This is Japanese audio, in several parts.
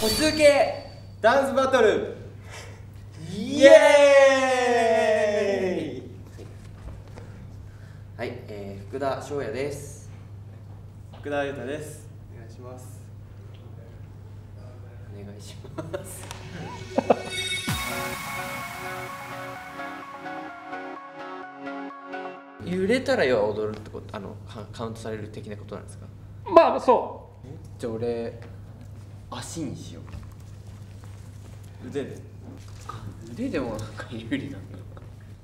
歩数計ダンスバトル。イエーイ。はい、えー、福田翔也です。福田裕太です。お願いします。お願いします。揺れたら要は踊るってことあのカカウントされる的なことなんですか？まあそじゃあ俺足にしよう。腕で。腕でもなんか有利なんだ。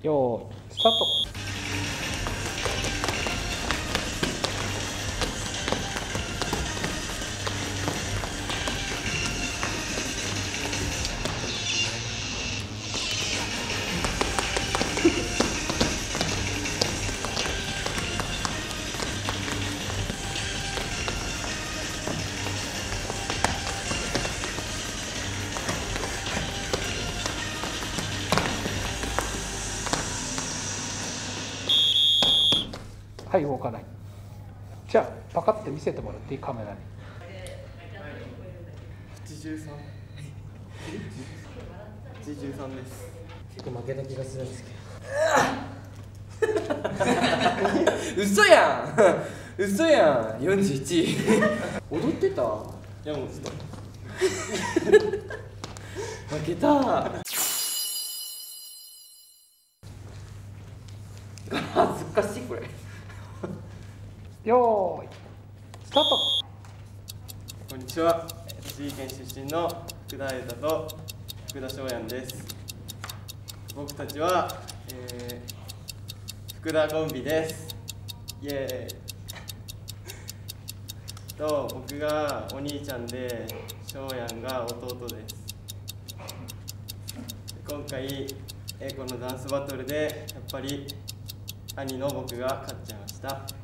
うよーいスタートはい動かない。じゃあパカって見せてもらっていい？カメラに。83 83です。結構負けた気がするんですけど。嘘やん。嘘やん。41踊ってた？山本と。負けた。恥ずかしいこれよーいスタート。こんにちは。栃木県出身の福田裕太と福田翔也です。僕たちは、えー福田コンビです。イエーイ。と僕がお兄ちゃんで翔やんが弟です。今回えーこのダンスバトルでやっぱり兄の僕が勝っちゃいました。